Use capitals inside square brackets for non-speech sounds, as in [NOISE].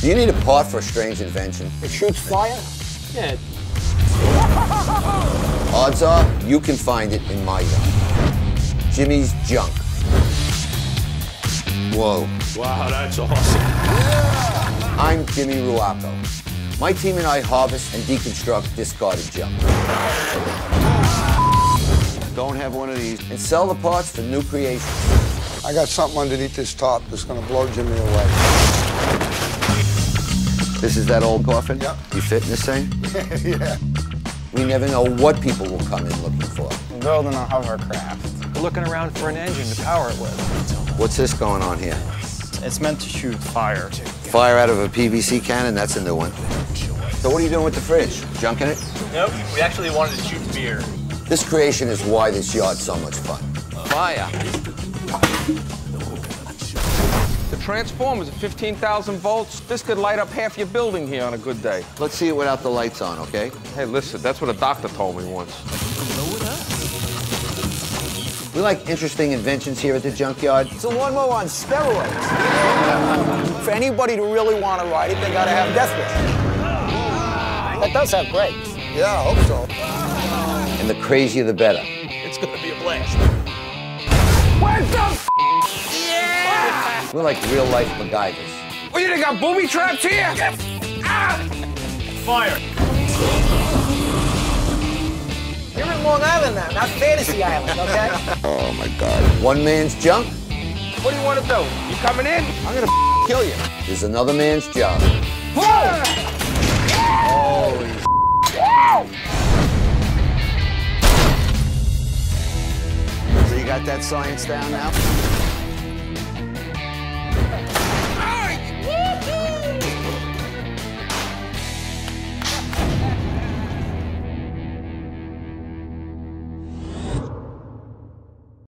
Do you need a part for a strange invention? It shoots fire? Yeah, Odds are you can find it in my yard. Jimmy's Junk. Whoa. Wow, that's awesome. Yeah. I'm Jimmy Ruocco. My team and I harvest and deconstruct discarded junk. Don't have one of these and sell the parts for new creations. I got something underneath this top that's gonna blow Jimmy away. This is that old coffin? Yep. You fit in this thing? [LAUGHS] yeah. We never know what people will come in looking for. Building a hovercraft. we're looking around for an engine to power it with. What's this going on here? It's meant to shoot fire. Fire out of a PVC cannon? That's a new one. So what are you doing with the fridge? Junking it? Nope, we actually wanted to shoot beer. This creation is why this yard's so much fun. Fire. The transformer's at 15,000 volts. This could light up half your building here on a good day. Let's see it without the lights on, okay? Hey, listen, that's what a doctor told me once. We like interesting inventions here at the junkyard. It's a lawnmower on steroids. [LAUGHS] For anybody to really want to ride it, they gotta have death wish. That does have brakes. Yeah, I hope so. And the crazier the better. It's gonna be a blast. We're like real life MacGyvers. Oh, you think I'm booby trapped here? Fire. You're in Long Island now, not Fantasy Island, okay? [LAUGHS] Oh my God. One man's junk, What do you want to do? You coming in? I'm gonna kill you. Is another man's job. [LAUGHS] So you got that science down now?